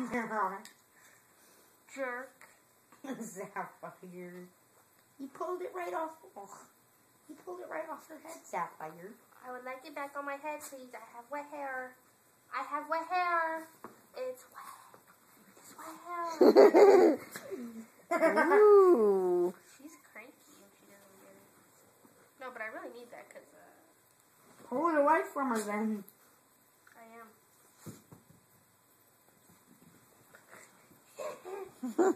Jerk. Sapphire. He pulled it right off. Oh, he pulled it right off her head, Sapphire. I would like it back on my head, please. I have wet hair. I have wet hair. It's wet. It's wet hair. Ooh. She's cranky if she doesn't get it. No, but I really need that because uh, Pull it away from her then. I am.